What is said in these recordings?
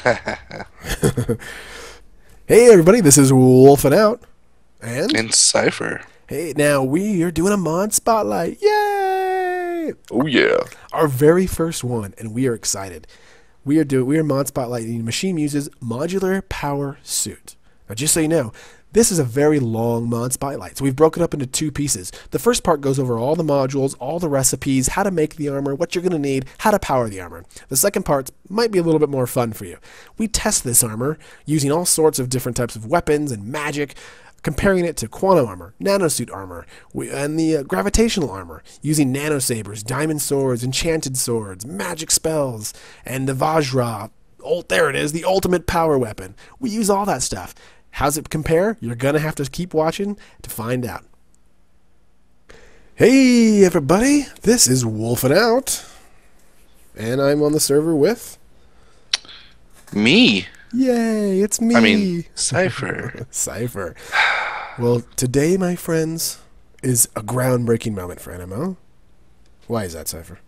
hey, everybody, this is Wolfenout. And, and Cypher. hey, now we are doing a mod spotlight. Yay! Oh yeah. Our very first one, and we are excited. We are doing we are mod spotlighting The Machine Muse's modular power suit. Now, just so you know, this is a very long mod spotlight. So we've broken it up into two pieces. The first part goes over all the modules, all the recipes, how to make the armor, what you're going to need, how to power the armor. The second part might be a little bit more fun for you. We test this armor using all sorts of different types of weapons and magic, comparing it to quantum armor, nanosuit armor, and the uh, gravitational armor, using nanosabers, diamond swords, enchanted swords, magic spells, and the Vajra. Oh, there it is, the ultimate power weapon. We use all that stuff. How's it compare? You're gonna have to keep watching to find out. Hey, everybody! This is Wolfenout, and I'm on the server with. Me. Yay! It's me. I mean Cypher. Cipher. Well, today, my friends, is a groundbreaking moment for NMO. Why is that, Cipher?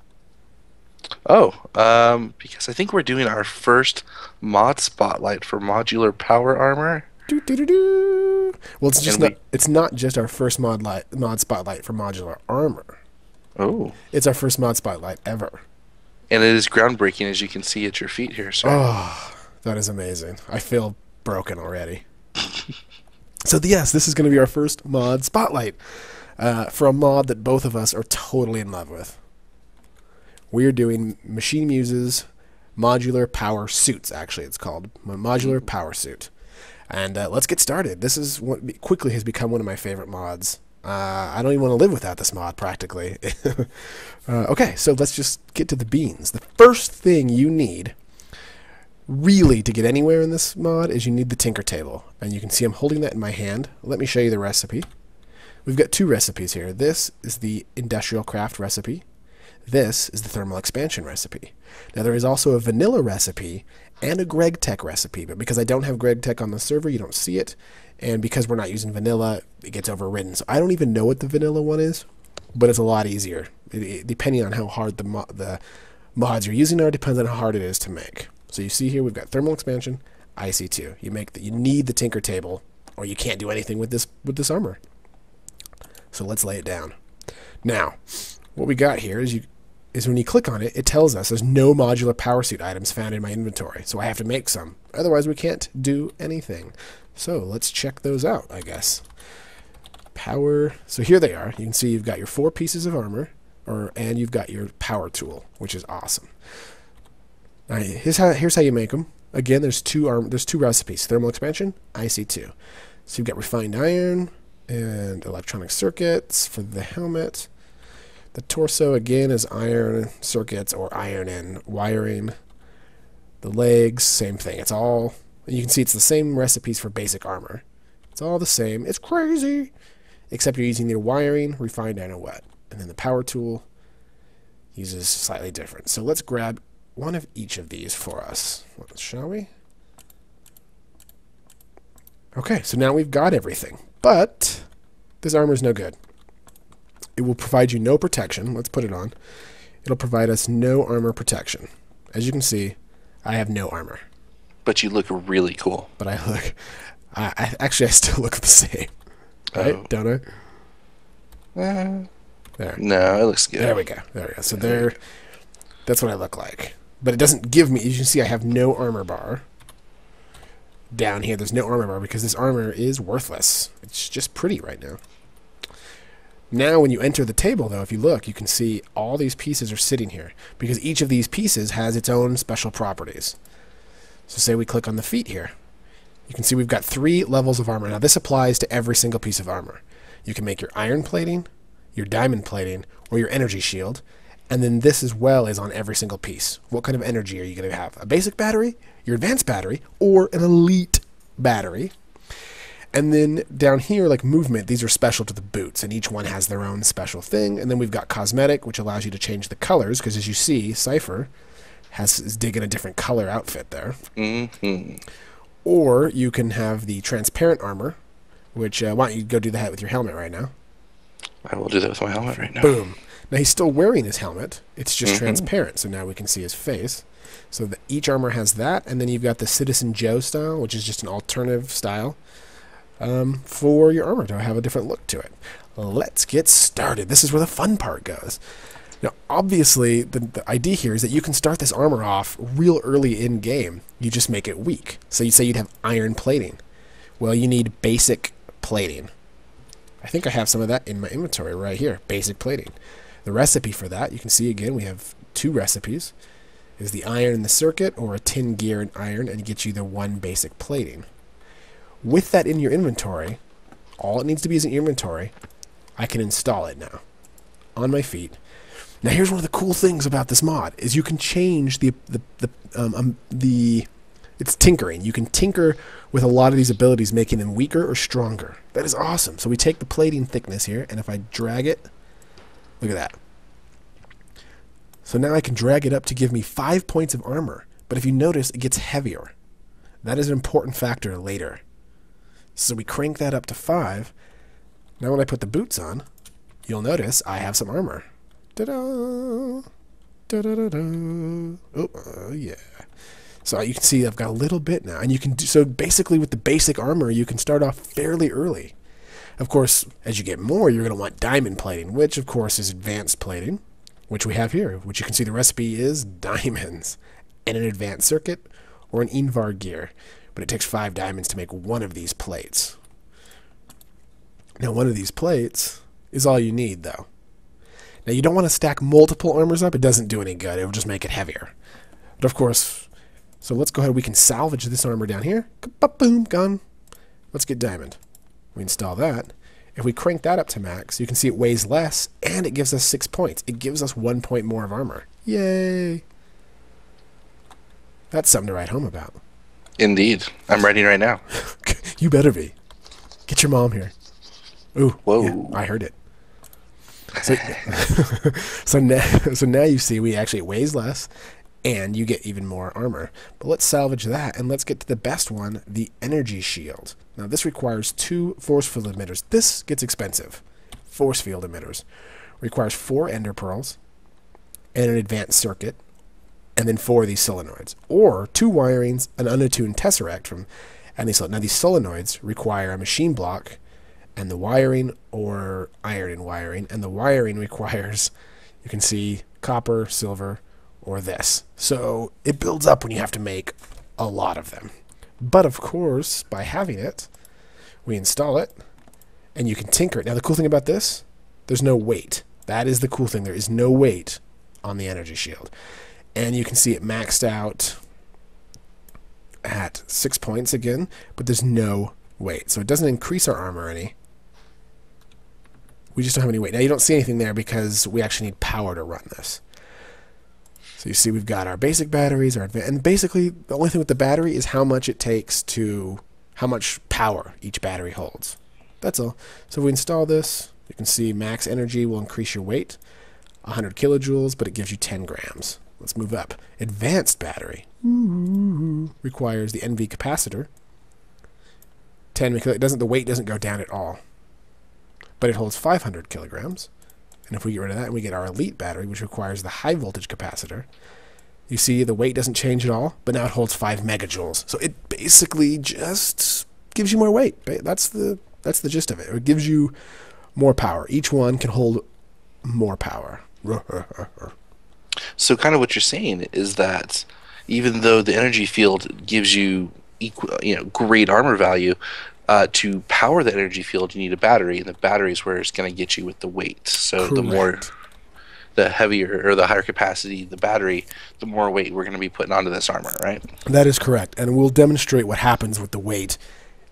oh, um, because I think we're doing our first mod spotlight for modular power armor. Doo-doo-doo-doo. Well, it's just And we- not. It's not just our first mod light, mod spotlight for modular armor. Oh. It's our first mod spotlight ever. And it is groundbreaking as you can see at your feet here, sir. Oh, that is amazing. I feel broken already. so yes, this is going to be our first mod spotlight uh, for a mod that both of us are totally in love with. We're doing Machine Muse's modular power suits. Actually, it's called modular power suit. And uh, let's get started. This is what quickly has become one of my favorite mods. Uh, I don't even want to live without this mod, practically. uh, okay, so let's just get to the beans. The first thing you need really to get anywhere in this mod is you need the tinker table and you can see I'm holding that in my hand let me show you the recipe we've got two recipes here this is the industrial craft recipe this is the thermal expansion recipe now there is also a vanilla recipe and a GregTech recipe but because i don't have GregTech on the server you don't see it. And because we're not using vanilla it gets overridden so i don't even know what the vanilla one is but it's a lot easier. It, it- depending on how hard the, mo- the mods you're using are depends on how hard it is to make. So you see here we've got thermal expansion ic2 you make you need the tinker table or you can't do anything with this with this armor. So let's lay it down. Now what we got here is you is when you click on it it tells us there's no modular power suit items found in my inventory so i have to make some. Otherwise we can't do anything. So let's check those out i guess. Power so here they are. You can see you've got your four pieces of armor or and you've got your power tool which is awesome. Right, here's how here's how you make them again there's two arm there's two recipes thermal expansion ic2 so you've got refined iron and electronic circuits for the helmet the torso again is iron circuits or iron and wiring the legs same thing it's all you can see it's the same recipes for basic armor it's all the same it's crazy except you're using your wiring, refined and wet. And then the power tool uses slightly different. So let's grab one of each of these for us, shall we? Okay, so now we've got everything. But this armor is no good. It will provide you no protection. Let's put it on. It'll provide us no armor protection. As you can see, I have no armor. But you look really cool. But I look, I, I actually I still look the same, right? Oh. Don't I? Eh, There. no, it looks good. There we go. There we go. So there, that's what I look like. But it doesn't give me. As you can see, I have no armor bar. Down here, there's no armor bar because this armor is worthless. It's just pretty right now. Now, when you enter the table, though, if you look, you can see all these pieces are sitting here because each of these pieces has its own special properties. So, say we click on the feet here. You can see we've got three levels of armor. Now, this applies to every single piece of armor. You can make your iron plating, your diamond plating, or your energy shield. And then this as well is on every single piece. What kind of energy are you going to have? A basic battery, your advanced battery, or an elite battery? And then down here, like movement, these are special to the boots, and each one has their own special thing. And then we've got cosmetic, which allows you to change the colors, because as you see, Cypher has is digging a different color outfit there. hmm Or you can have the transparent armor, which uh, why don't you go do that with your helmet right now? I will do that with my helmet right now. Boom. Now he's still wearing his helmet. It's just Mhm. transparent, so now we can see his face. So the, each armor has that, and then you've got the Citizen Joe style, which is just an alternative style um, for your armor to have a different look to it. Let's get started. This is where the fun part goes. Now, obviously, the, the idea here is that you can start this armor off real early in game. You just make it weak. So you say you'd have iron plating. Well, you need basic plating. I think I have some of that in my inventory right here. Basic plating. The recipe for that, you can see again, we have two recipes. Is the iron in the circuit or a tin gear and iron and get you the one basic plating. With that in your inventory, all it needs to be is in your inventory, I can install it now on my feet. Now here's one of the cool things about this mod is you can change the the the um, um, the it's tinkering. You can tinker with a lot of these abilities, making them weaker or stronger. That is awesome. So we take the plating thickness here, and if I drag it, look at that. So now I can drag it up to give me five points of armor. But if you notice, it gets heavier. That is an important factor later. So we crank that up to five. Now when I put the boots on, you'll notice I have some armor. Da-da! Da-da-da-da! Oh, uh, yeah. So you can see I've got a little bit now. And you can do, so basically with the basic armor, you can start off fairly early. Of course, as you get more, you're going to want diamond plating, which of course is advanced plating, which we have here, which you can see the recipe is diamonds and an advanced circuit or an Invar gear. But it takes five diamonds to make one of these plates. Now, one of these plates is all you need, though. Now, you don't want to stack multiple armors up. It doesn't do any good. It will just make it heavier. But of course, so let's go ahead. We can salvage this armor down here. Boom, gone. Let's get diamond. We install that. If we crank that up to max, you can see it weighs less, and it gives us six points. It gives us one point more of armor. Yay! That's something to write home about. Indeed. I'm writing right now. you better be. Get your mom here. Ooh. Whoa. Yeah, I heard it. So, so now, so now you see we actually weighs less, and you get even more armor. But let's salvage that, and let's get to the best one, the energy shield. Now this requires two force field emitters. This gets expensive. Force field emitters requires four ender pearls and an advanced circuit, and then four of these solenoids, or two wirings, an unattuned tesseract from any solenoid. Now these solenoids require a machine block, and the wiring or iron wiring, and the wiring requires, you can see copper, silver, or this. So it builds up when you have to make a lot of them. But of course, by having it, we install it, and you can tinker it. Now the cool thing about this, there's no weight. That is the cool thing. There is no weight on the energy shield and you can see it maxed out at six points again, but there's no weight. So it doesn't increase our armor any. We just don't have any weight. Now you don't see anything there because we actually need power to run this. So you see we've got our basic batteries, our and basically the only thing with the battery is how much it takes to, how much power each battery holds. That's all. So if we install this, you can see max energy will increase your weight, 100 kilojoules, but it gives you 10 grams. Let's move up. Advanced battery requires the MV capacitor. 10 because it doesn't the weight doesn't go down at all. But it holds 500 kilograms. And if we get rid of that, and we get our elite battery, which requires the high voltage capacitor. You see the weight doesn't change at all, but now it holds 5 megajoules. So it basically just gives you more weight. That's the that's the gist of it. It gives you more power. Each one can hold more power. So, kind of what you're saying is that even though the energy field gives you equal, you know, great armor value, uh, to power the energy field, you need a battery, and the battery is where it's going to get you with the weight. So, Correct. the more, the heavier or the higher capacity the battery, the more weight we're going to be putting onto this armor, right? That is correct, and we'll demonstrate what happens with the weight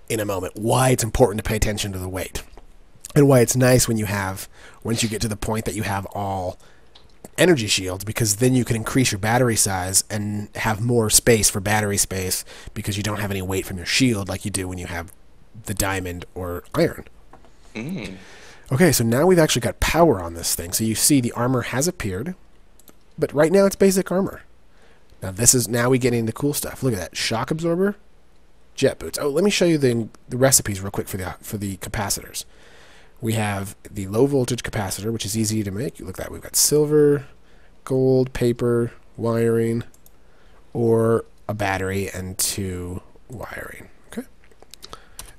in a moment. Why it's important to pay attention to the weight, and why it's nice when you have once you get to the point that you have all energy shields because then you can increase your battery size and have more space for battery space because you don't have any weight from your shield like you do when you have the diamond or iron. Mm. Okay, so now we've actually got power on this thing. So you see the armor has appeared, but right now it's basic armor. Now this is now we get into cool stuff. Look at that shock absorber, jet boots. Oh, let me show you the the recipes real quick for the for the capacitors. We have the low voltage capacitor, which is easy to make. You look at that. We've got silver, gold, paper, wiring, or a battery and two wiring. Okay.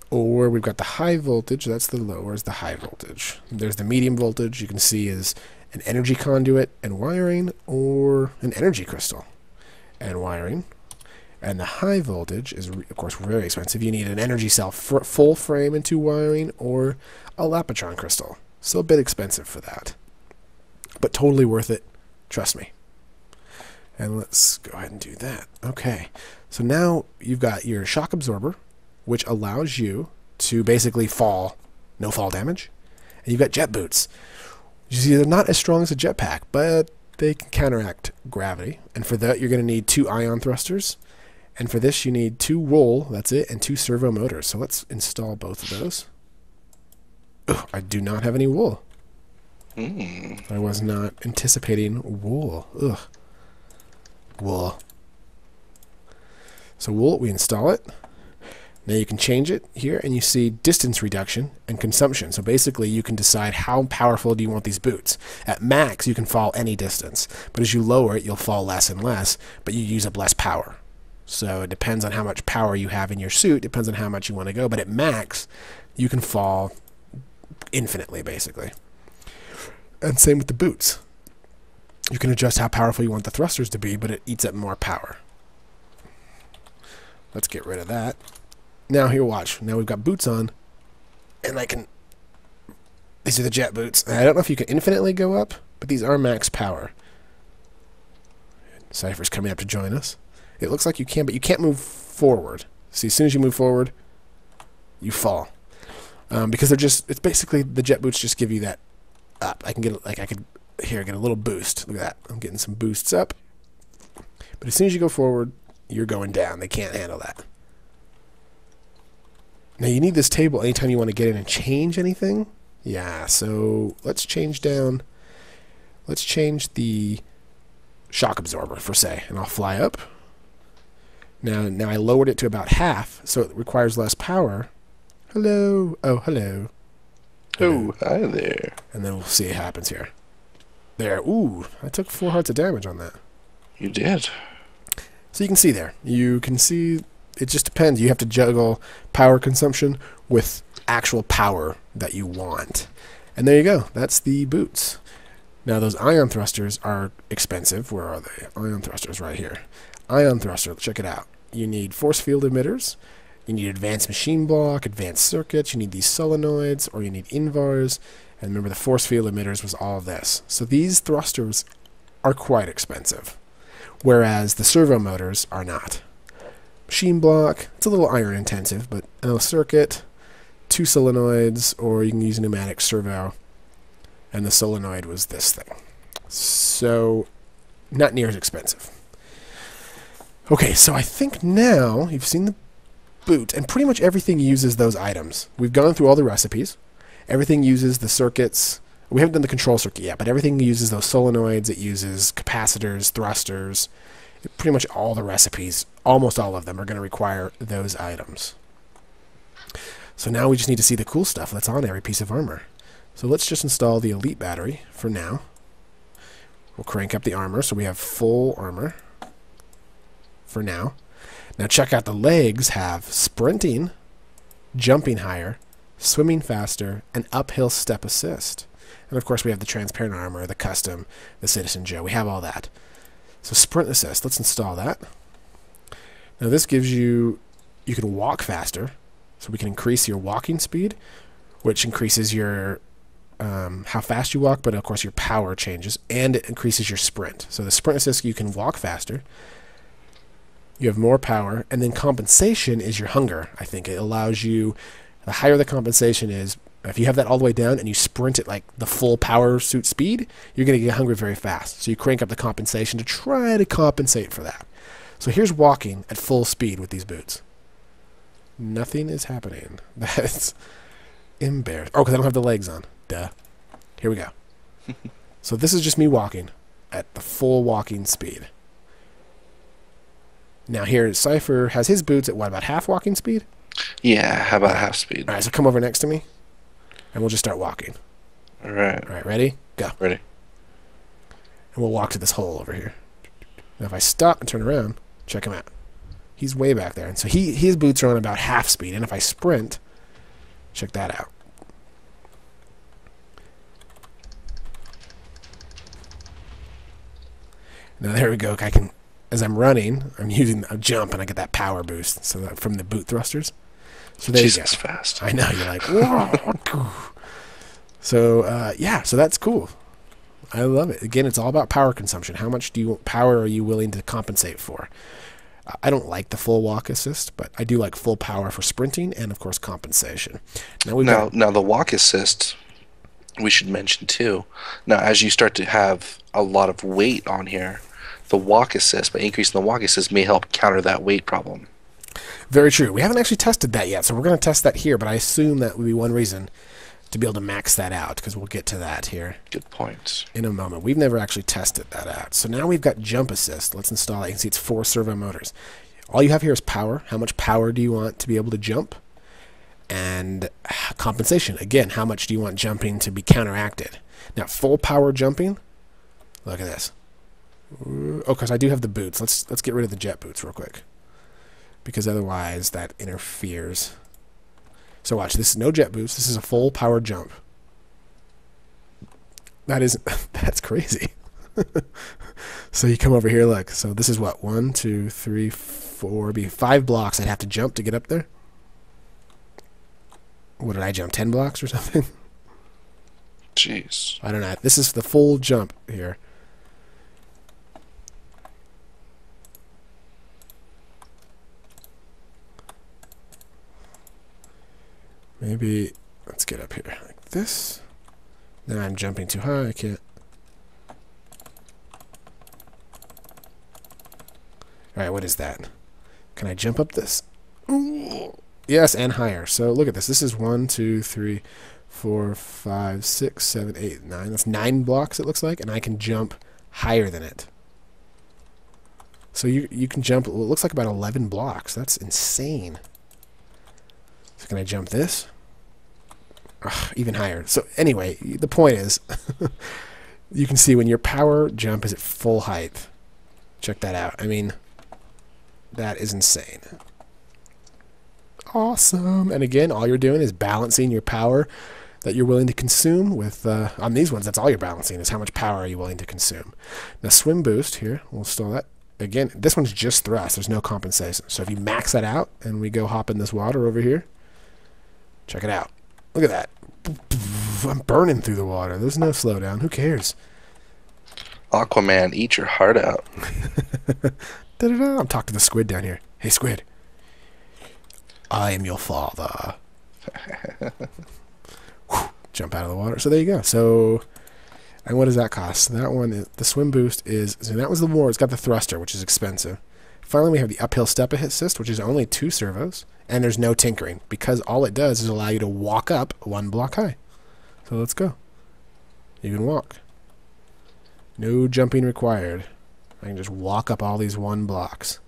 Or we've got the high voltage. That's the low. Where's the high voltage? There's the medium voltage. You can see is an energy conduit and wiring, or an energy crystal and wiring. And the high voltage is, of course, very expensive. You need an energy cell full frame and two wiring, or a Lapotron crystal. So a bit expensive for that, but totally worth it. Trust me. And let's go ahead and do that. Okay, so now you've got your shock absorber, which allows you to basically fall, no fall damage. And you've got jet boots. You see, they're not as strong as a jetpack, but they can counteract gravity. And for that, you're going to need two ion thrusters. And for this, you need two wool, that's it, and two servo motors. So let's install both of those. Ugh, I do not have any wool. Mm. I was not anticipating wool. Ugh. Wool. So wool, we install it. Now you can change it here and you see distance reduction and consumption. So basically you can decide how powerful do you want these boots. At max you can fall any distance, but as you lower it you'll fall less and less, but you use up less power. So it depends on how much power you have in your suit, depends on how much you want to go, but at max you can fall infinitely basically. And same with the boots. You can adjust how powerful you want the thrusters to be, but it eats up more power. Let's get rid of that. Now here, watch. Now we've got boots on, and I can... These are the jet boots. I don't know if you can infinitely go up, but these are max power. Cypher's coming up to join us. It looks like you can, but you can't move forward. See, as soon as you move forward, you fall. Um, because they're just, it's basically, the jet boots just give you that up. I can get, like, I could, here, get a little boost. Look at that. I'm getting some boosts up. But as soon as you go forward, you're going down. They can't handle that. Now you need this table anytime you want to get in and change anything. Yeah, so let's change down. Let's change the shock absorber for say, and I'll fly up. Now, now I lowered it to about half, so it requires less power. Hello. Oh, hello. Oh, hi there. And then we'll see what happens here. There. Ooh, I took four hearts of damage on that. You did. So you can see there. You can see it just depends. You have to juggle power consumption with actual power that you want. And there you go. That's the boots. Now those ion thrusters are expensive. Where are they? Ion thrusters right here. Ion thruster, check it out. You need force field emitters. You need advanced machine block, advanced circuits. You need these solenoids, or you need invars. And remember, the force field emitters was all of this. So these thrusters are quite expensive whereas the servo motors are not. Machine block, it's a little iron intensive, but a circuit, two solenoids, or you can use a pneumatic servo, and the solenoid was this thing. So, not near as expensive. Okay, so I think now you've seen the boot, and pretty much everything uses those items. We've gone through all the recipes. Everything uses the circuits we haven't done the control circuit yet, but everything uses those solenoids. It uses capacitors, thrusters. Pretty much all the recipes, almost all of them, are going to require those items. So now we just need to see the cool stuff that's on every piece of armor. So let's just install the elite battery for now. We'll crank up the armor so we have full armor for now. Now check out the legs have sprinting, jumping higher, swimming faster, and uphill step assist. And of course, we have the transparent armor, the custom, the Citizen Joe. We have all that. So sprint assist, let's install that. Now this gives you, you can walk faster. So we can increase your walking speed, which increases your um, how fast you walk, but of course your power changes, and it increases your sprint. So the sprint assist, you can walk faster. You have more power, and then compensation is your hunger. I think it allows you, the higher the compensation is, if you have that all the way down and you sprint at like the full power suit speed, you're going to get hungry very fast. So you crank up the compensation to try to compensate for that. So here's walking at full speed with these boots. Nothing is happening. That's embarrassing. Oh, because I don't have the legs on. Duh. Here we go. so this is just me walking at the full walking speed. Now here, Cypher has his boots at what, about half walking speed? Yeah, how about half speed? All right, so come over next to me and we'll just start walking. All right. All right, ready? Go. Ready. And we'll walk to this hole over here. Now, if I stop and turn around, Check him out. He's way back there. And so he his boots are on about half speed. And if I sprint, check that out. Now there we go. I can, as I'm running, I'm using a jump and I get that power boost. So that from the boot thrusters. So there Jesus you go. fast. I know you're like, whoa. so uh, yeah, so that's cool. I love it. Again, it's all about power consumption. How much do you power are you willing to compensate for? I don't like the full walk assist, but I do like full power for sprinting and of course compensation. Now we Now, got now the walk assist, we should mention too. Now, as you start to have a lot of weight on here, the walk assist by increasing the walk assist may help counter that weight problem. very true. We haven't actually tested that yet, so we're going to test that here. But I assume that would be one reason to be able to max that out because we'll get to that here. Good point. in a moment. We've never actually tested that out. So now we've got jump assist. Let's install it. You can see it's four servo motors. All you have here is power. How much power do you want to be able to jump? And compensation. Again, how much do you want jumping to be counteracted? Now, full power jumping. Look at this. Oh, because I do have the boots. Let's let's get rid of the jet boots real quick, because otherwise that interferes. So watch. This is no jet boots. This is a full power jump. That is that's crazy. so you come over here, look. So this is what one, two, three, four, be five blocks. I'd have to jump to get up there. What did I jump? Ten blocks or something? Jeez. I don't know. This is the full jump here. Maybe let's get up here like this. Now I'm jumping too high. I can't. All right, what is that? Can I jump up this? Ooh. Yes, and higher. So look at this. This is one, two, three, four, five, six, seven, eight, nine. That's nine blocks. It looks like, and I can jump higher than it. So you you can jump. It looks like about eleven blocks. That's insane. Can I jump this? Ugh, even higher. So anyway, the point is, you can see when your power jump is at full height. Check that out. I mean, that is insane. Awesome. And again, all you're doing is balancing your power that you're willing to consume with uh, on these ones. That's all you're balancing is how much power are you willing to consume. Now, swim boost here. We'll install that. Again, this one's just thrust. There's no compensation. So if you max that out and we go hop in this water over here, check it out. Look at that. I'm burning through the water. There's no slowdown. Who cares? Aquaman, eat your heart out. Da-da-da. I'm talking to the squid down here. Hey, squid. I am your father. Whew. Jump out of the water. So there you go. So, and what does that cost? That one, is, the swim boost is, so that was the war. It's got the thruster, which is expensive. Finally, we have the uphill step assist, which is only two servos, and there's no tinkering because all it does is allow you to walk up one block high. So let's go. You can walk. No jumping required. I can just walk up all these one blocks.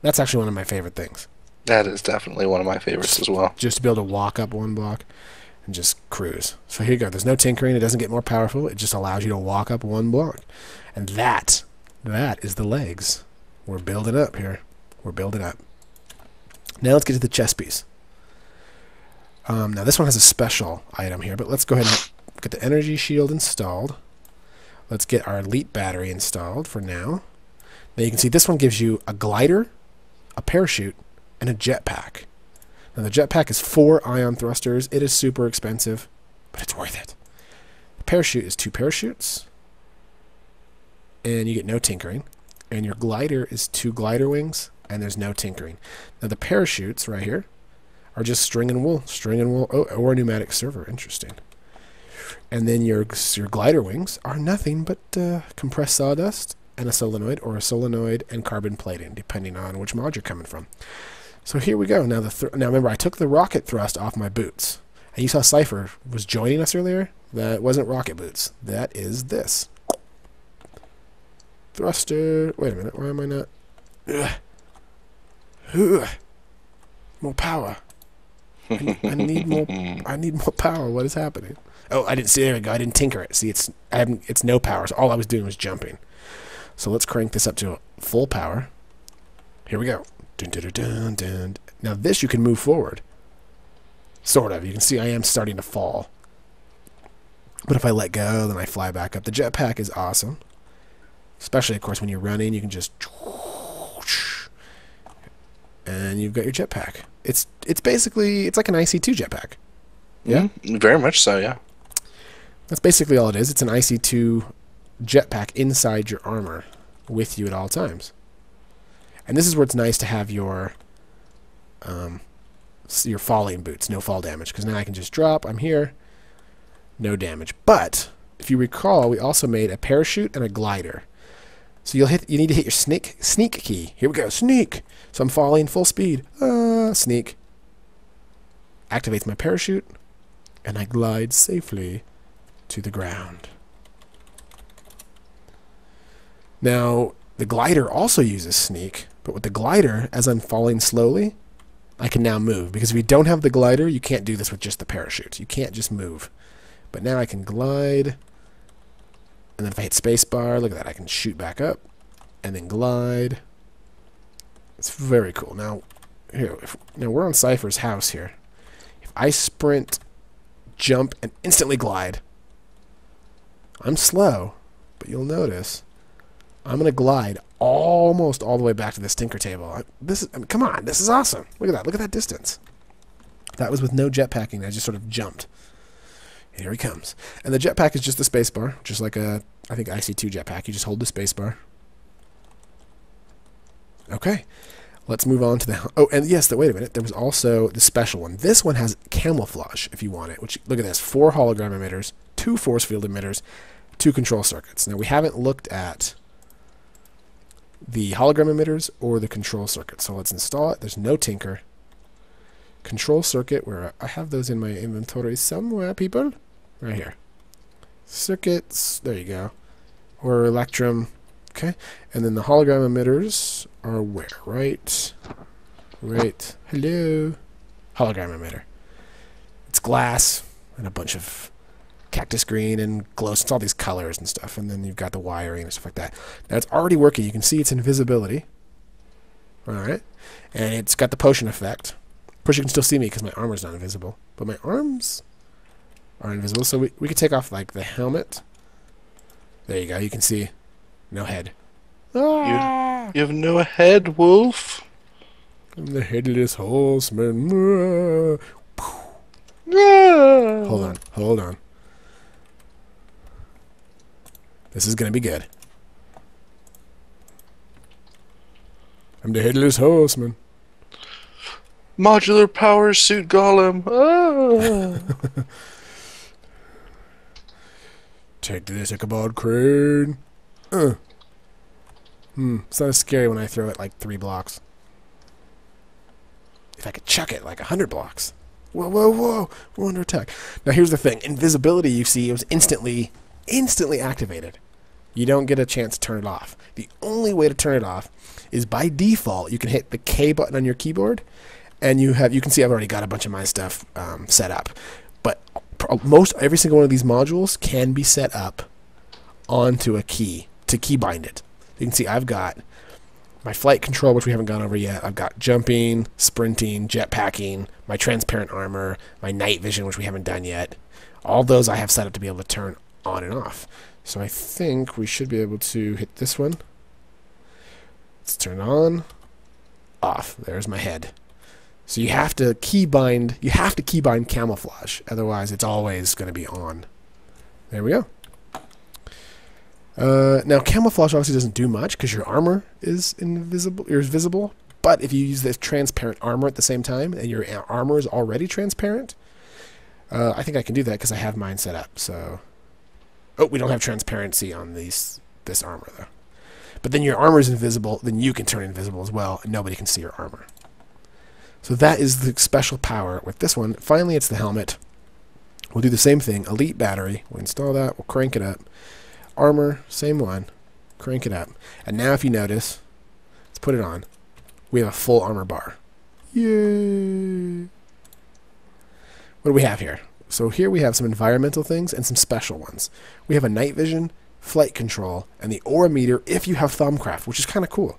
That's actually one of my favorite things. That is definitely one of my favorites as well. Just to be able to walk up one block and just cruise. So here you go. There's no tinkering. It doesn't get more powerful. It just allows you to walk up one block. And that, that is the legs. We're building up here. We're building up. Now let's get to the chess piece. Um, now this one has a special item here, but let's go ahead and get the energy shield installed. Let's get our elite battery installed for now. Now you can see this one gives you a glider, a parachute, and a jetpack. Now the jetpack is four ion thrusters. It is super expensive, but it's worth it. The parachute is two parachutes, and you get no tinkering. And your glider is two glider wings, and there's no tinkering. Now the parachutes right here are just string and wool, string and wool, oh, or a pneumatic server. Interesting. And then your your glider wings are nothing but uh, compressed sawdust and a solenoid, or a solenoid and carbon plating, depending on which mod you're coming from. So here we go. Now the now remember I took the rocket thrust off my boots, and you saw Cipher was joining us earlier. That wasn't rocket boots. That is this thruster. Wait a minute. Why am I not? Ugh. More power. I need, I need more. I need more power. What is happening? Oh, I didn't see. There we go. I didn't tinker it. See, it's I haven't. It's no power. So all I was doing was jumping. So let's crank this up to full power. Here we go. Dun, dun, dun, dun. Now this you can move forward. Sort of. You can see I am starting to fall. But if I let go, then I fly back up. The jetpack is awesome. Especially, of course, when you're running, you can just... And you've got your jetpack. It's it's basically, it's like an IC2 jetpack. Yeah? Mhm. Very much so, yeah. That's basically all it is. It's an IC2 jetpack inside your armor with you at all times. And this is where it's nice to have your um, your falling boots, no fall damage, because now I can just drop. I'm here, no damage. But if you recall, we also made a parachute and a glider. So you'll hit. You need to hit your sneak sneak key. Here we go, sneak. So I'm falling full speed. Ah, sneak. Activates my parachute, and I glide safely to the ground. Now, the glider also uses sneak, but with the glider, as I'm falling slowly, I can now move. Because if you don't have the glider, you can't do this with just the parachute. You can't just move. But now I can glide, and then if I hit spacebar, look at that, I can shoot back up, and then glide. It's very cool. Now, here, if, now we're on Cypher's house here. If I sprint, jump, and instantly glide, I'm slow, but you'll notice I'm going to glide almost all the way back to the stinker table. I, this is, I mean, come on, this is awesome. Look at that. Look at that distance. That was with no jetpacking. I just sort of jumped. Here he comes. And the jetpack is just the spacebar, just like a, I think, IC2 jetpack. You just hold the spacebar. Okay. Let's move on to the. Oh, and yes, wait a minute. There was also the special one. This one has camouflage if you want it. Which look at this: four hologram emitters, two force field emitters, two control circuits. Now we haven't looked at the hologram emitters or the control circuit. So let's install it. There's no tinker. Control circuit, where I have those in my inventory somewhere, people. Right here. Circuits. There you go. Or electrum. Okay. And then the hologram emitters are where? Right. Right. Hello. Hologram emitter. It's glass and a bunch of cactus green and glow. It's all these colors and stuff. And then you've got the wiring and stuff like that. Now it's already working. You can see it's invisibility. All right. And it's got the potion effect. Of course, you can still see me because my armor's not invisible. But my arms are invisible. So we, we could take off like the helmet. There you go. You can see no head. Ah! You have no head, Wolf. I'm the headless horseman. Ah. Hold on, hold on. This is gonna be good. I'm the headless horseman. Modular power suit golem. Ah. Take this, Ichabod Crane. Uh. Hmm, it's not as scary when I throw it like three blocks. If I could chuck it like a hundred blocks. Whoa, whoa, whoa! We're under attack. Now here's the thing: invisibility. You see, it was instantly, instantly activated. You don't get a chance to turn it off. The only way to turn it off is by default. You can hit the K button on your keyboard, and you have. You can see I've already got a bunch of my stuff um, set up, most every single one of these modules can be set up onto a key to keybind it. You can see I've got my flight control, which we haven't gone over yet. I've got jumping, sprinting, jetpacking, my transparent armor, my night vision, which we haven't done yet. All those I have set up to be able to turn on and off. So I think we should be able to hit this one. Let's turn on, off. There's my head. So you have to keybind. You have to keybind camouflage, otherwise it's always going to be on. There we go. Uh, now camouflage obviously doesn't do much because your armor is invisible. Is visible. But if you use this transparent armor at the same time, and your armor is already transparent, uh, I think I can do that because I have mine set up. So, oh, we don't have transparency on these this armor though. But then your armor is invisible. Then you can turn invisible as well, and nobody can see your armor. So that is the special power with this one. Finally, it's the helmet. We'll do the same thing. Elite battery. We'll install that. We'll crank it up. Armor, same one. Crank it up. And now if you notice, let's put it on. We have a full armor bar. Yay! What do we have here? So here we have some environmental things and some special ones. We have a night vision, flight control, and the aura meter if you have Thaumcraft, which is kind of cool.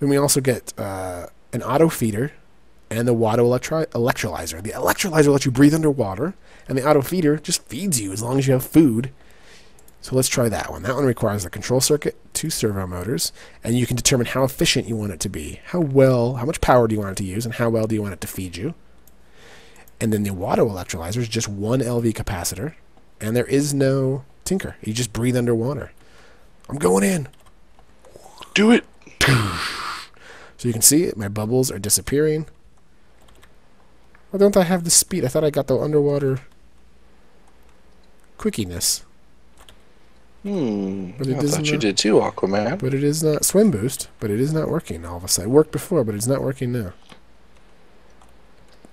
Then we also get uh, an auto feeder and the water electro- electrolyzer. The electrolyzer lets you breathe underwater, and the auto feeder just feeds you as long as you have food. So let's try that one. That one requires a control circuit, two servo motors, and you can determine how efficient you want it to be. How well, how much power do you want it to use, and how well do you want it to feed you. And then the water electrolyzer is just one LV capacitor, and there is no tinker. You just breathe underwater. I'm going in. Do it. So you can see. My bubbles are disappearing. Why don't I have the speed? I thought I got the underwater quickiness. Hmm. But it I thought you did too, Aquaman. But it is not swim boost, but it is not working all of a sudden. It worked before, but it's not working now.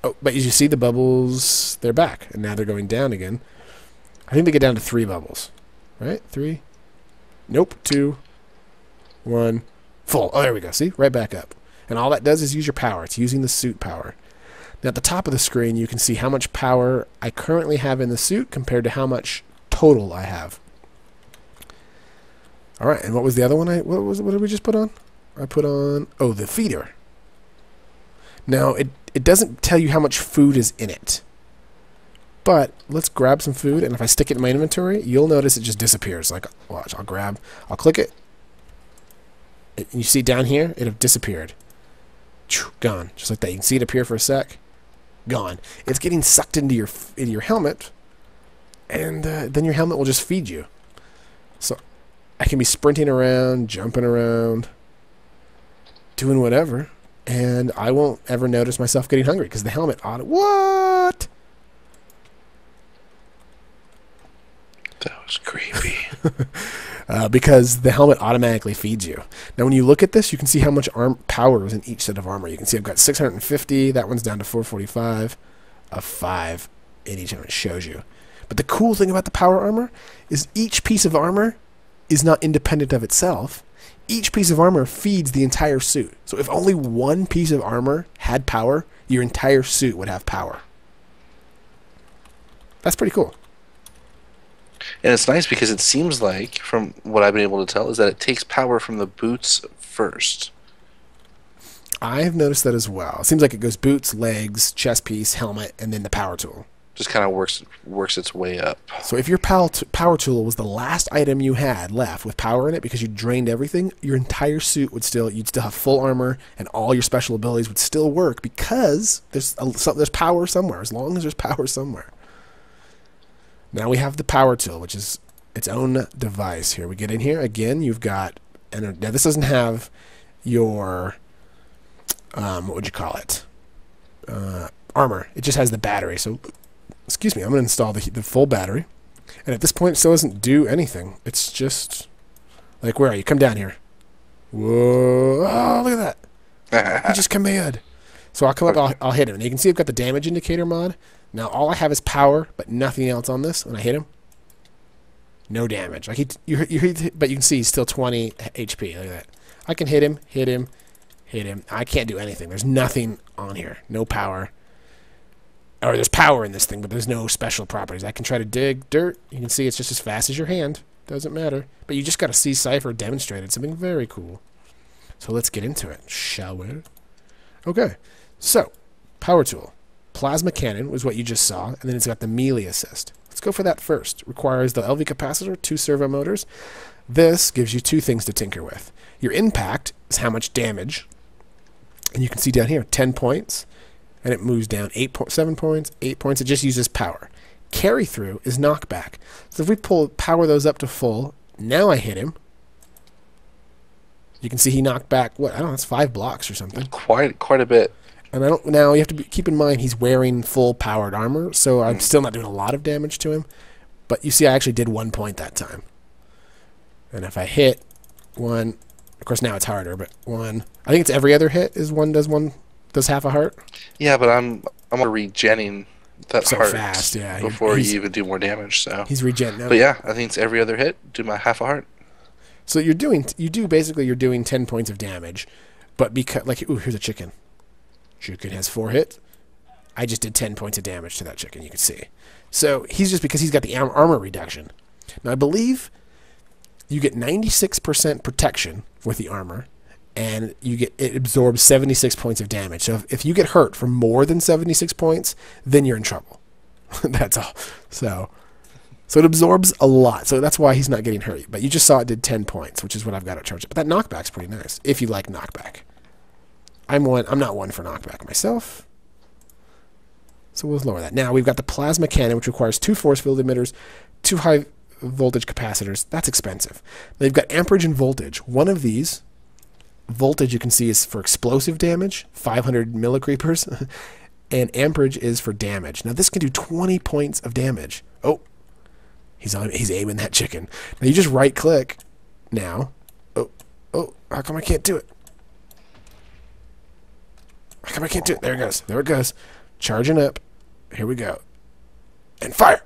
Oh, but as you see the bubbles, they're back, and now they're going down again. I think they get down to three bubbles. Right? Three? Nope. Two. One. Full. Oh, there we go. See? Right back up. And all that does is use your power. It's using the suit power. Now, at the top of the screen, you can see how much power I currently have in the suit compared to how much total I have. All right, and what was the other one? I what was what did we just put on? I put on oh the feeder. Now it it doesn't tell you how much food is in it, but let's grab some food, and if I stick it in my inventory, you'll notice it just disappears. Like watch, I'll grab, I'll click it. it you see down here, it have disappeared. Gone, just like that. You can see it appear for a sec. Gone. It's getting sucked into your into your helmet, and uh, then your helmet will just feed you. So I can be sprinting around, jumping around, doing whatever, and I won't ever notice myself getting hungry because the helmet auto. What? That was creepy. Uh, because the helmet automatically feeds you. Now, when you look at this, you can see how much arm power is in each set of armor. You can see I've got 650. That one's down to 445. A five in each, it shows you. But the cool thing about the power armor is each piece of armor is not independent of itself. Each piece of armor feeds the entire suit. So if only one piece of armor had power, your entire suit would have power. That's pretty cool. And it's nice because it seems like, from what I've been able to tell, is that it takes power from the boots first. I have noticed that as well. It seems like it goes boots, legs, chest piece, helmet, and then the power tool. Just kind of works works its way up. So if your pow- t- power tool was the last item you had left with power in it because you drained everything, your entire suit would still you'd still have full armor and all your special abilities would still work because there's a, some, there's power somewhere. As long as there's power somewhere. Now we have the power tool, which is its own device. Here we get in here again. You've got and now this doesn't have your um, what would you call it? Uh, armor. It just has the battery. So excuse me, I'm going to install the, the full battery. And at this point, it still doesn't do anything. It's just like, where are you? Come down here. Whoa! Oh, look at that. He just command. So I'll come up. I'll, I'll hit him. And you can see I've got the damage indicator mod. Now all I have is power, but nothing else on this. When I hit him, no damage. Like he, you, you, but you can see he's still 20 HP. Look at that. I can hit him, hit him, hit him. I can't do anything. There's nothing on here. No power or there's power in this thing, but there's no special properties. I can try to dig dirt. You can see it's just as fast as your hand. Doesn't matter. But you just got to see Cypher demonstrated something very cool. So let's get into it, shall we? Okay. So, power tool. Plasma cannon was what you just saw, and then it's got the melee assist. Let's go for that first. requires the LV capacitor, two servo motors. This gives you two things to tinker with. Your impact is how much damage, and you can see down here, 10 points and it moves down eight po- seven points, eight points. It just uses power. Carry through is knockback. So if we pull power those up to full, now I hit him. You can see he knocked back what I don't know, it's five blocks or something. Quite quite a bit. And I don't now you have to be, keep in mind he's wearing full powered armor, so I'm mm. still not doing a lot of damage to him. But you see, I actually did one point that time. And if I hit one, of course now it's harder, but one. I think it's every other hit is one does one does half a heart. Yeah, but I'm I'm regenning that So heart fast, yeah. Before you even do more damage. So, He's regen. but yeah, I think it's every other hit. Do my half a heart. So you're doing you do basically you're doing ten points of damage, but because like ooh here's a chicken. Chicken has four hits. I just did ten points of damage to that chicken. You can see. So he's just because he's got the armor reduction. Now I believe you get ninety six percent protection with the armor, and you get it absorbs 76 points of damage. So if, if you get hurt for more than 76 points, then you're in trouble. that's all. So so it absorbs a lot. So that's why he's not getting hurt. But you just saw it did 10 points, which is what I've got to charge it. But that knockback's pretty nice if you like knockback. I'm one I'm not one for knockback myself. So we'll lower that. Now we've got the plasma cannon, which requires two force field emitters, two high voltage capacitors. That's expensive. They've got amperage and voltage. One of these voltage you can see is for explosive damage, 500 millicreepers, and amperage is for damage. Now this can do 20 points of damage. Oh, he's on. He's aiming that chicken. Now you just right click. Now, oh, oh, how come I can't do it? Come I can't do it? There it goes. There it goes. Charging up. Here we go. And fire.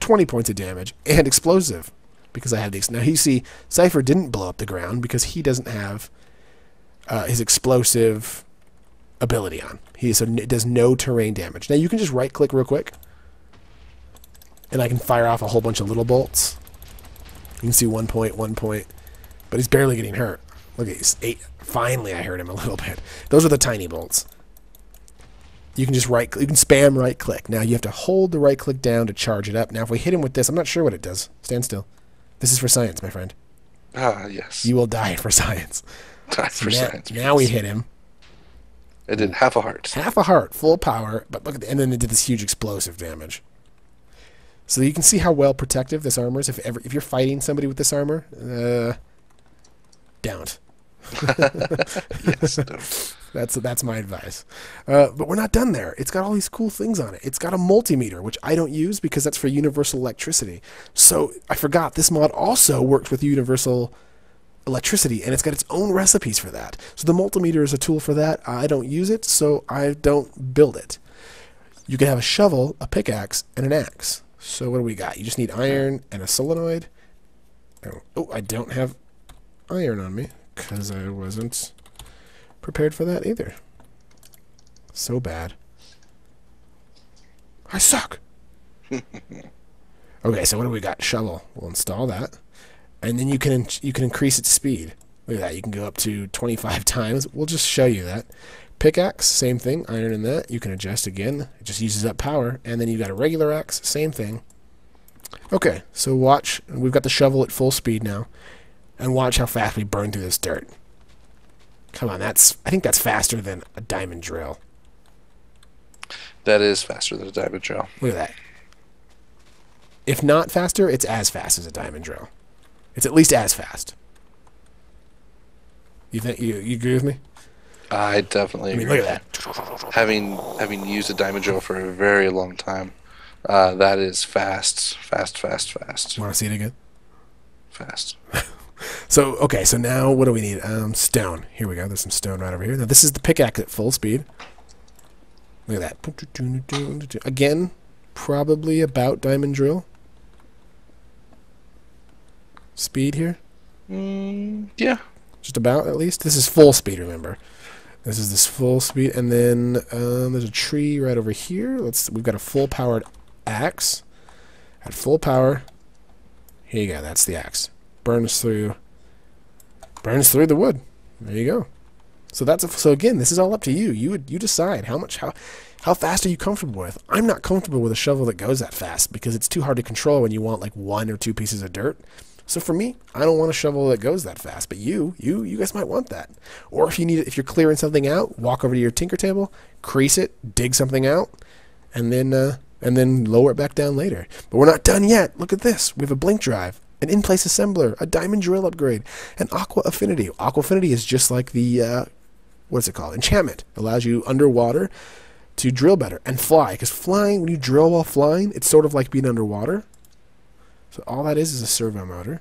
20 points of damage and explosive because I have these. Now you see, Cypher didn't blow up the ground because he doesn't have uh, his explosive ability on. He so does no terrain damage. Now you can just right click real quick, and I can fire off a whole bunch of little bolts. You can see one point, one point, but he's barely getting hurt. Look at he's eight. Finally, I hurt him a little bit. Those are the tiny bolts. You can just right, you can spam right click. Now you have to hold the right click down to charge it up. Now if we hit him with this, I'm not sure what it does. Stand still. This is for science, my friend. Ah, yes. You will die for science. Die for now, science. now we hit him. It did half a heart. Half a heart, full power, but look at the, and then it did this huge explosive damage. So you can see how well protective this armor is. If ever if you're fighting somebody with this armor, uh, don't. yes. That's that's my advice. Uh, but we're not done there. It's got all these cool things on it. It's got a multimeter, which I don't use because that's for universal electricity. So I forgot this mod also works with universal electricity, and it's got its own recipes for that. So the multimeter is a tool for that. I don't use it, so I don't build it. You can have a shovel, a pickaxe, and an axe. So what do we got? You just need iron and a solenoid. Oh, oh I don't have iron on me because I wasn't prepared for that either. So bad. I suck. okay, so what do we got? Shovel. We'll install that, and then you can you can increase its speed. Look at that. You can go up to 25 times. We'll just show you that. Pickaxe, same thing. Iron in that. You can adjust again. It just uses up power. And then you've got a regular axe, same thing. Okay, so watch. We've got the shovel at full speed now, and watch how fast we burn through this dirt. Come on, that's I think that's faster than a diamond drill. That is faster than a diamond drill. Look at that. If not faster, it's as fast as a diamond drill. It's at least as fast. You think you, you agree with me? I definitely I mean, agree. look at that. Having having used a diamond drill for a very long time, uh, that is fast, fast, fast, fast, Want to see it again? fast. So okay, so now what do we need? Um, stone. Here we go. There's some stone right over here. Now this is the pickaxe at full speed. Look at that. Again, probably about diamond drill. Speed here. Mm, yeah. Just about, at least. This is full speed, remember. This is this full speed, and then um, there's a tree right over here. Let's. We've got a full powered axe. At full power. Here you go. That's the axe. Burns through. Burns through the wood. There you go. So that's a, so again. This is all up to you. You you decide how much how how fast are you comfortable with. I'm not comfortable with a shovel that goes that fast because it's too hard to control when you want like one or two pieces of dirt. So for me, I don't want a shovel that goes that fast. But you, you, you guys might want that. Or if you need, if you're clearing something out, walk over to your tinker table, crease it, dig something out, and then uh, and then lower it back down later. But we're not done yet. Look at this. We have a blink drive, an in-place assembler, a diamond drill upgrade, an aqua affinity. Aqua affinity is just like the uh, what's it called? Enchantment. Allows you underwater to drill better and fly. Because flying, when you drill while flying, it's sort of like being underwater. So all that is is a servo motor.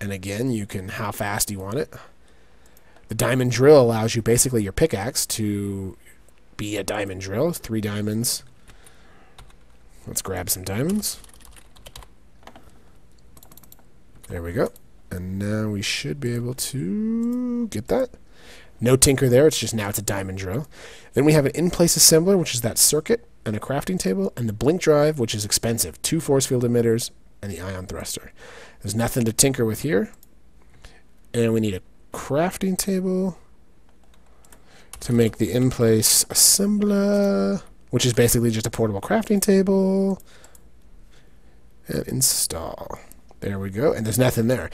And again, you can how fast you want it. The diamond drill allows you basically your pickaxe to be a diamond drill. Three diamonds. Let's grab some diamonds. There we go. And now we should be able to get that. No tinker there, it's just now it's a diamond drill. Then we have an in-place assembler, which is that circuit, and a crafting table, and the blink drive, which is expensive. Two force field emitters, and the ion thruster. There's nothing to tinker with here. And we need a crafting table to make the in-place assembler, which is basically just a portable crafting table. And install. There we go. And there's nothing there.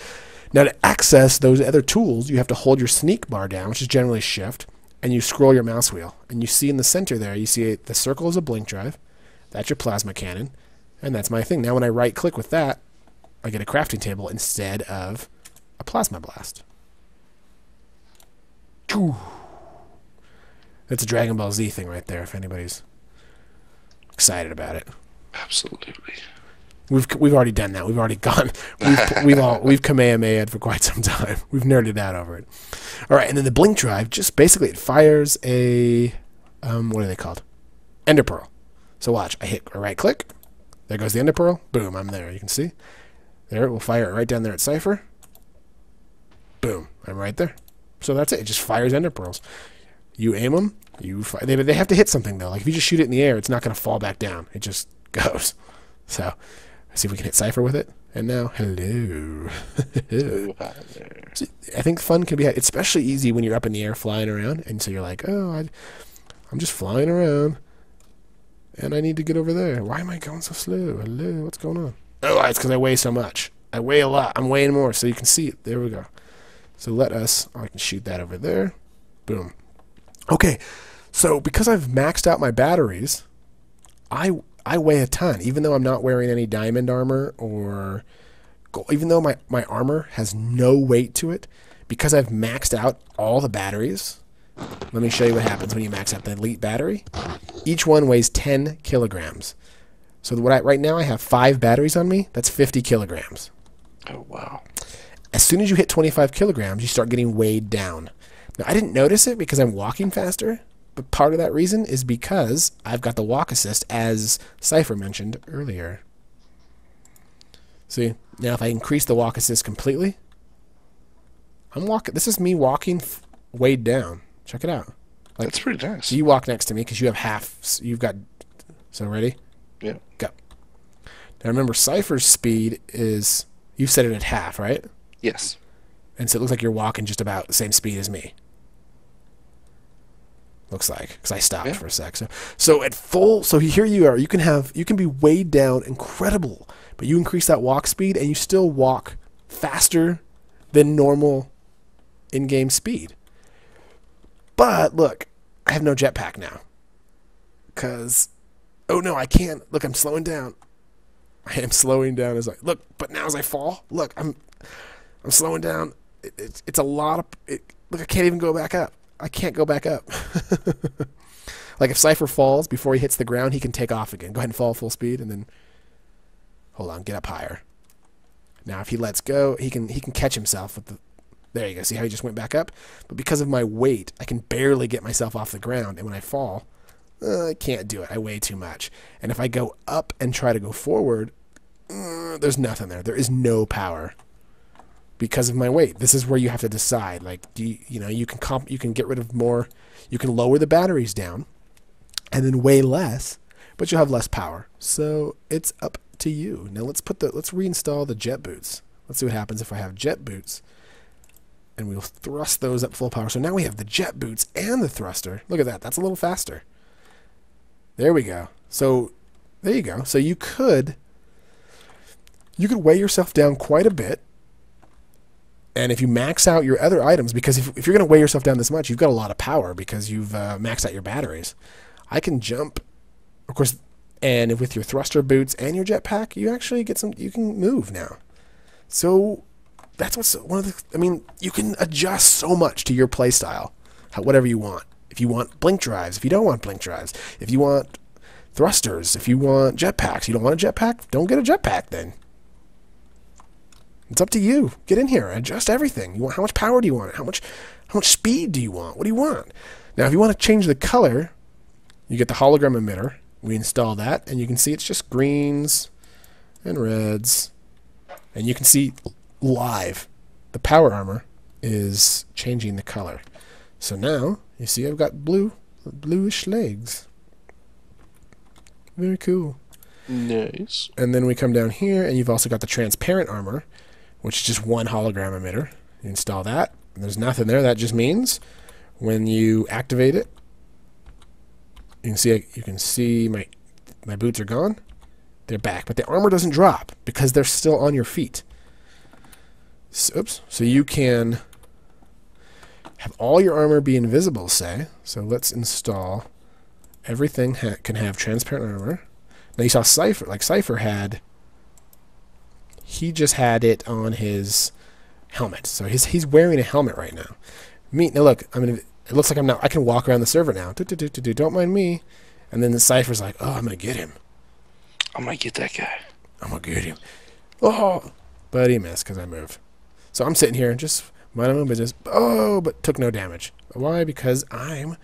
Now to access those other tools, you have to hold your sneak bar down, which is generally shift, and you scroll your mouse wheel. And you see in the center there, you see the circle is a blink drive. That's your plasma cannon. And that's my thing. Now when I right click with that, I get a crafting table instead of a plasma blast. That's a Dragon Ball Z thing right there, if anybody's excited about it. Absolutely. We've we've already done that. We've already gone. We've we've all we've Kamehameha for quite some time. We've nerded out over it. All right, and then the blink drive just basically it fires a um what are they called? Ender pearl. So watch, I hit a right click. There goes the ender pearl. Boom, I'm there. You can see. There, it will fire it right down there at Cipher. Boom, I'm right there. So that's it. It just fires ender pearls. You aim them. You fi- they they have to hit something though. Like if you just shoot it in the air, it's not going to fall back down. It just goes. So let's see if we can hit Cipher with it. And now, hello. Ooh, hi there. So I think fun can be had. Especially easy when you're up in the air flying around, and so you're like, oh, I, I'm just flying around, and I need to get over there. Why am I going so slow? Hello, what's going on? Oh, it's because I weigh so much. I weigh a lot. I'm weighing more, so you can see it. There we go. So let us. I can shoot that over there. Boom. Okay, so because I've maxed out my batteries, I I weigh a ton, even though I'm not wearing any diamond armor or gold, even though my, my armor has no weight to it, because I've maxed out all the batteries. Let me show you what happens when you max out the elite battery. Each one weighs 10 kilograms. So what I, right now I have five batteries on me. That's 50 kilograms. Oh wow. As soon as you hit 25 kilograms, you start getting weighed down. Now I didn't notice it because I'm walking faster, but part of that reason is because I've got the walk assist, as Cypher mentioned earlier. See, now if I increase the walk assist completely, I'm walking. This is me walking f- weighed down. Check it out. Like- That's pretty nice. So you walk next to me because you have half. You've got. So ready? yeah. Go. Now remember, Cypher's speed is. You set it at half, right? Yes. And so it looks like you're walking just about the same speed as me. Looks like because I stopped Yeah. for a sec. So, so at full, so here you are. You can have you can be weighed down, incredible, but you increase that walk speed and you still walk faster than normal in-game speed. But look, I have no jetpack now. Cause, oh no, I can't. Look, I'm slowing down. I am slowing down as I look. But now as I fall, look, I'm I'm slowing down. It, it's it's a lot of it, look. I can't even go back up. I can't go back up. like if Cipher falls before he hits the ground, he can take off again. Go ahead and fall full speed, and then hold on, get up higher. Now if he lets go, he can he can catch himself with the. There you go. See how he just went back up? But because of my weight, I can barely get myself off the ground, and when I fall, uh, I can't do it. I weigh too much. And if I go up and try to go forward, uh, there's nothing there. There is no power because of my weight. This is where you have to decide. Like, do you, you know you can comp, you can get rid of more, you can lower the batteries down, and then weigh less, but you'll have less power. So it's up to you. Now let's put the let's reinstall the jet boots. Let's see what happens if I have jet boots. And we'll thrust those up full power. So now we have the jet boots and the thruster. Look at that. That's a little faster. There we go. So there you go. So you could you could weigh yourself down quite a bit. And if you max out your other items, because if, if you're going to weigh yourself down this much, you've got a lot of power because you've uh, maxed out your batteries. I can jump, of course, and with your thruster boots and your jetpack, you actually get some. You can move now. So that's what's one of the. I mean, you can adjust so much to your playstyle, whatever you want. If you want blink drives, if you don't want blink drives, if you want thrusters, if you want jetpacks, you don't want a jetpack, don't get a jetpack then. It's up to you. Get in here, adjust everything. You want how much power do you want? How much how much speed do you want? What do you want? Now, if you want to change the color, you get the hologram emitter. We install that, and you can see it's just greens and reds, and you can see live the power armor is changing the color. So now you see I've got blue, bluish legs. Very cool. Nice. And then we come down here, and you've also got the transparent armor, which is just one hologram emitter. You install that, There's nothing there. That just means when you activate it, you can see you can see my my boots are gone. They're back, but the armor doesn't drop because they're still on your feet. So, oops. So you can have all your armor be invisible, say. So let's install everything ha can have transparent armor. Now you saw Cypher, like Cypher had, he just had it on his helmet. So he's he's wearing a helmet right now. Me, now look, I mean, it looks like I'm now. I can walk around the server now. Do, do, do, do, do, don't mind me. And then the Cypher's like, oh, I'm gonna get him. I'm gonna get that guy. I'm gonna get him. Oh, but he missed because I moved. So I'm sitting here and just minding my own business. Oh, but took no damage. Why? Because I'm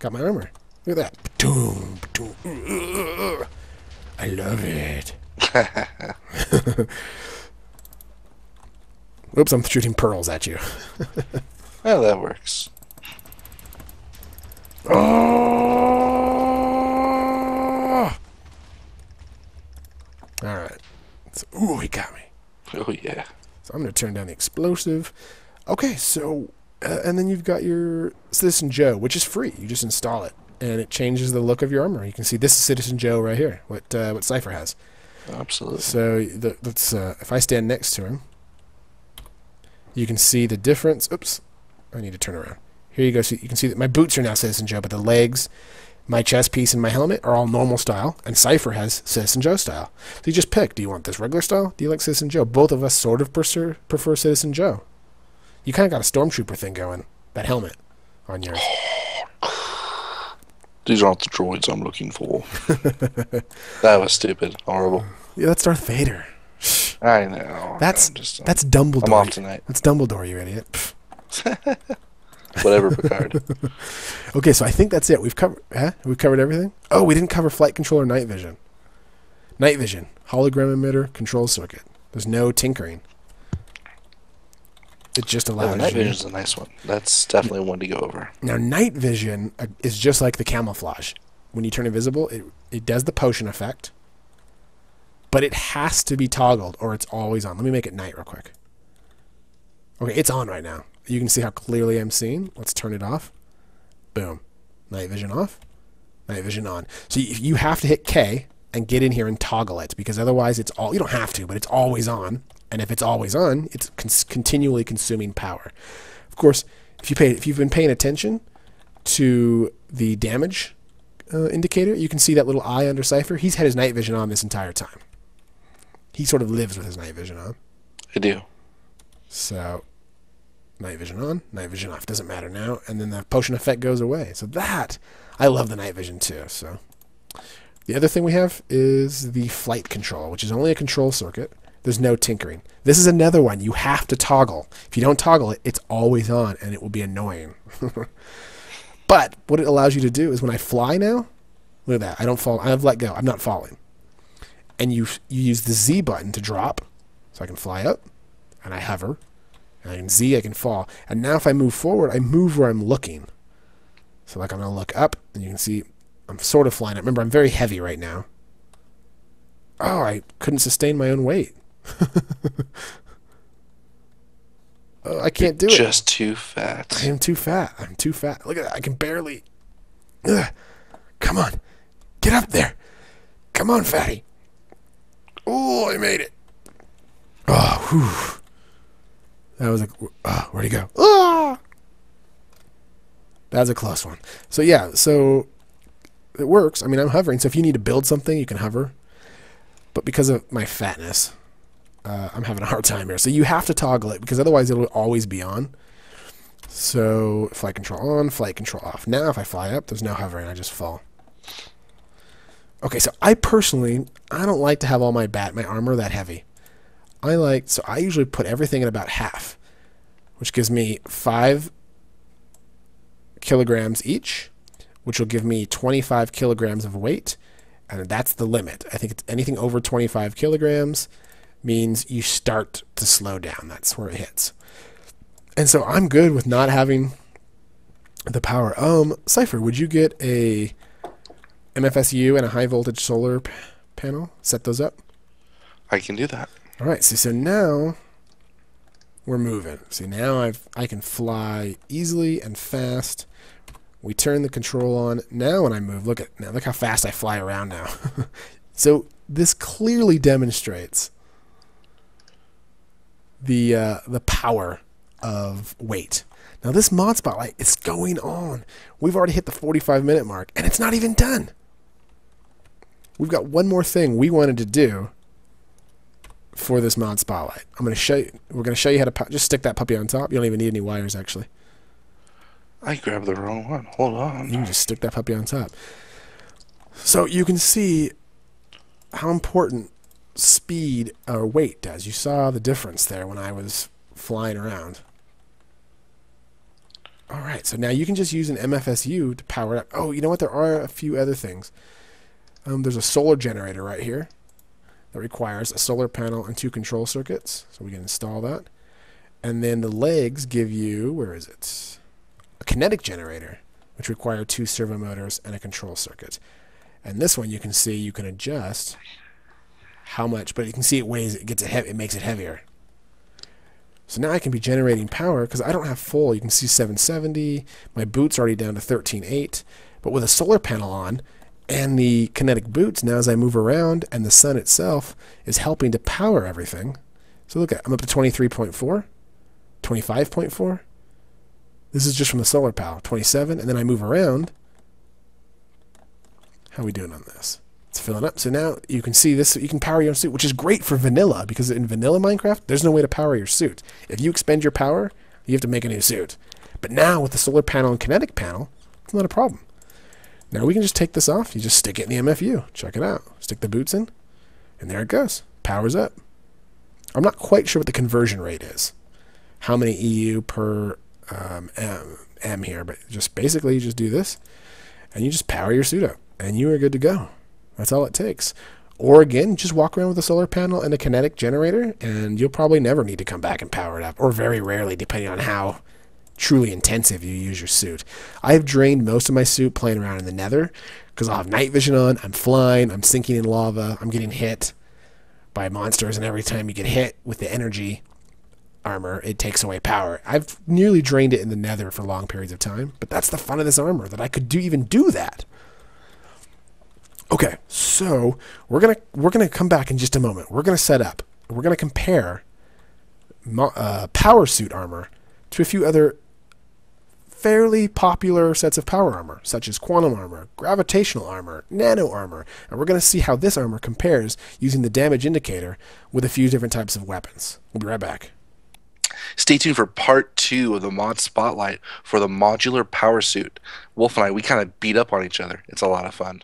got my armor. Look at that. I love it. Oops, I'm shooting pearls at you. Well, that works. Oh! All right. So, ooh, he got me. Oh yeah. So I'm going to turn down the explosive. Okay, so uh, and then you've got your Citizen Joe, which is free. You just install it, and it changes the look of your armor. You can see this is Citizen Joe right here. What uh, what Cipher has. Absolutely. So the, let's uh, if I stand next to him, you can see the difference. Oops, I need to turn around. Here you go. So you can see that my boots are now Citizen Joe, but the legs, my chest piece, and my helmet are all normal style, and Cipher has Citizen Joe style. So you just pick. Do you want this regular style? Do you like Citizen Joe? Both of us sort of prefer, prefer Citizen Joe. You kind of got a stormtrooper thing going. That helmet on yours. These aren't the droids I'm looking for. that was stupid. Horrible. Yeah, that's Darth Vader. I know. That's I'm just, um, that's Dumbledore. I'm off tonight. That's Dumbledore, you idiot. Whatever, Picard. Okay, so I think that's it. We've covered. Huh? We've covered everything. Oh, we didn't cover flight control or night vision. Night vision, hologram emitter, control circuit. There's no tinkering. It just Yeah, allows night you. vision's a nice one. That's definitely one to go over. Now, night vision uh, is just like the camouflage. When you turn invisible, it it does the potion effect, but it has to be toggled or it's always on. Let me make it night real quick. Okay, it's on right now. You can see how clearly I'm seeing. Let's turn it off. Boom. Night vision off. Night vision on. So you, you have to hit K and get in here and toggle it because otherwise it's all you don't have to, but it's always on. And if it's always on, it's cons- continually consuming power. Of course, if you pay if you've been paying attention to the damage uh, indicator, you can see that little eye under Cipher. He's had his night vision on this entire time. He sort of lives with his night vision on. I do. So, night vision on, night vision off. Doesn't matter now. And then the potion effect goes away. So that, I love the night vision too. So, the other thing we have is the flight control, which is only a control circuit. There's no tinkering. This is another one you have to toggle. If you don't toggle it, it's always on, and it will be annoying. but what it allows you to do is when I fly now, look at that. I don't fall. I've let go. I'm not falling. And you you use the Z button to drop, so I can fly up and I hover, and I can Z, I can fall. And now if I move forward, I move where I'm looking. So like I'm gonna look up, and you can see I'm sort of flying up. Remember, I'm very heavy right now. Oh, I couldn't sustain my own weight. Oh, I can't do it. Just too fat. I am too fat. I'm too fat. Look at that. I can barely. Ugh. Come on. Get up there. Come on, fatty. Oh, I made it. Oh, whew. That was a. Oh, where'd he go? Ah! That was a close one. So, yeah, so it works. I mean, I'm hovering. So, if you need to build something, you can hover. But because of my fatness, uh, I'm having a hard time here. So, you have to toggle it because otherwise it'll always be on. So flight control on, flight control off. Now if I fly up, there's no hovering, I just fall. Okay, so I personally I don't like to have all my bat my armor that heavy. I like so I usually put everything at about half, which gives me five kilograms each, which will give me 25 kilograms of weight, and that's the limit. I think it's anything over 25 kilograms means you start to slow down. That's where it hits. And so I'm good with not having the power. Um, Cipher, would you get a MFSU and a high voltage solar p- panel? Set those up. I can do that. All right. So so now we're moving. See now I've I can fly easily and fast. We turn the control on. Now when I move, look at now look how fast I fly around now. so this clearly demonstrates the uh, the power of weight. Now this mod spotlight is going on. We've already hit the 45 minute mark and it's not even done. We've got one more thing we wanted to do for this mod spotlight. I'm going to show you. We're going to show you how to just stick that puppy on top. You don't even need any wires actually. I grabbed the wrong one. Hold on. You can just stick that puppy on top. So you can see how important speed or weight does. You saw the difference there when I was flying around. All right, so now you can just use an MFSU to power it up. Oh, you know what? There are a few other things. Um, there's a solar generator right here that requires a solar panel and two control circuits. So we can install that. And then the legs give you, where is it? A kinetic generator, which require two servo motors and a control circuit. And this one you can see you can adjust how much, but you can see it weighs, it gets it, it makes it heavier. So now I can be generating power because I don't have full. You can see 770. My boot's are already down to 13.8. But with a solar panel on and the kinetic boots, now as I move around and the sun itself is helping to power everything. So look at, I'm up to 23.4, 25.4. This is just from the solar panel, 27. And then I move around. How are we doing on this? Filling up. So now you can see this. You can power your suit, which is great for vanilla because in vanilla Minecraft, there's no way to power your suit. If you expend your power, you have to make a new suit. But now with the solar panel and kinetic panel, it's not a problem. Now we can just take this off. You just stick it in the MFU. Check it out. Stick the boots in, and there it goes. Powers up. I'm not quite sure what the conversion rate is. How many EU per um, M, M here, but just basically you just do this, and you just power your suit up, and you are good to go. That's all it takes. Or again, just walk around with a solar panel and a kinetic generator, and you'll probably never need to come back and power it up, or very rarely, depending on how truly intensive you use your suit. I've drained most of my suit playing around in the nether because I'll have night vision on, I'm flying, I'm sinking in lava, I'm getting hit by monsters, and every time you get hit with the energy armor, it takes away power. I've nearly drained it in the nether for long periods of time, but that's the fun of this armor, that I could do even do that. Okay, so we're gonna we're gonna come back in just a moment. We're gonna set up. We're gonna compare uh, power suit armor to a few other fairly popular sets of power armor, such as quantum armor, gravitational armor, nano armor, and we're going to see how this armor compares using the damage indicator with a few different types of weapons. We'll be right back. Stay tuned for part two of the mod spotlight for the modular power suit. Wolf and I, we kind of beat up on each other. It's a lot of fun.